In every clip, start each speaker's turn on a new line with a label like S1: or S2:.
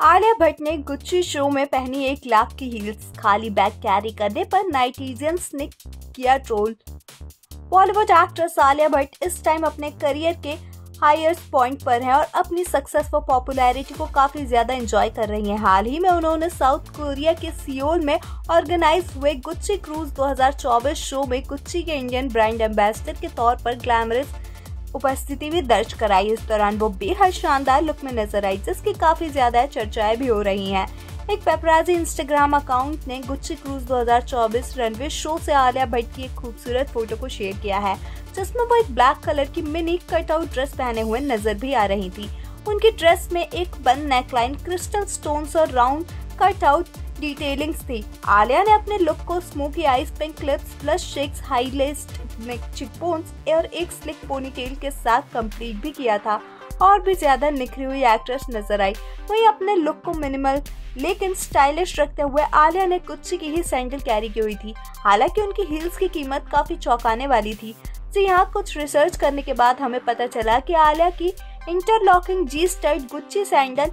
S1: आलिया भट्ट ने Gucci show में पहनी एक लाख की हील्स खाली बैग कैरी करने पर नाइटिजियंस ने किया troll Bollywood actress Alia Bhatt इस टाइम अपने करियर के हाईएस्ट पॉइंट पर हैं और अपनी सक्सेस व पॉपुलैरिटी को काफ़ी ज़्यादा एंजॉय कर रही हैं। हाल ही में उन्होंने साउथ कोरिया के सियोल में ऑर्गेनाइज हुए गुच्ची क्रूज 2024 शो में गुच्ची के इंडियन ब्रांड एम्बेसडर के तौर पर ग्लैमरस उपस्थिति भी दर्ज कराई। इस दौरान वो बेहद शानदार लुक में नज़र आई, जिसकी काफ़ी ज़्यादा चर्चाएँ भी हो रही हैं। एक पेपराजी इंस्टाग्राम अकाउंट ने गुच्ची क्रूज 2024 रनवे शो से आलिया भट्ट की एक खूबसूरत फ़ोटो को शेयर किया है, जिसमें वो एक ब्लैक कलर की मिनी कटआउट ड्रेस पहने हुए नज़र भी आ रही थी। उनकी ड्रेस में एक बंद नेकलाइन क्रिस्टल स्टोन्स और राउंड कटआउट डिटेलिंग्स थी आलिया ने अपने लुक को smoky eyes pink clips plus shakes high laced cheekbones और एक स्लिक पोनीटेल के साथ कंप्लीट भी किया था और भी ज़्यादा निखरी हुई एक्ट्रेस नज़र आई। वहीं अपने लुक को मिनिमल लेकिन स्टाइलिश रखते हुए आलिया ने कुछ की ही सैंडल कैरी की हुई थी। हालाँकि उनकी हील्स की कीमत काफ़ी चौंकाने वाली थी। जी यहाँ कुछ रिसर्च करने के बाद हमें पता चला कि आलिया की इंटरलॉकिंग जी स्टाइट गुच्ची सैंडल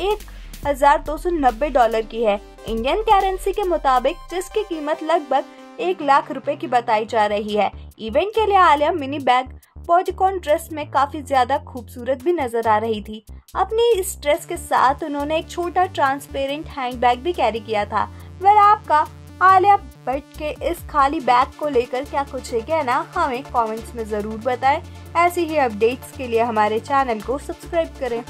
S1: एक हज़ार दो सौ नब्बे डॉलर की है। इंडियन करेंसी के मुताबिक जिसकी कीमत लगभग एक लाख रुपए की बताई जा रही है। इवेंट के लिए Alia mini bag bodycon dress में काफ़ी ज़्यादा खूबसूरत भी नज़र आ रही थी। अपनी इस ड्रेस के साथ उन्होंने एक छोटा ट्रांसपेरेंट हैंड बैग भी कैरी किया था। वह आपका आलिया भट्ट के इस खाली बैग को लेकर क्या कुछ है कहना हमें कमेंट्स में ज़रूर बताएँ। ऐसी ही अपडेट्स के लिए हमारे चैनल को सब्सक्राइब करें।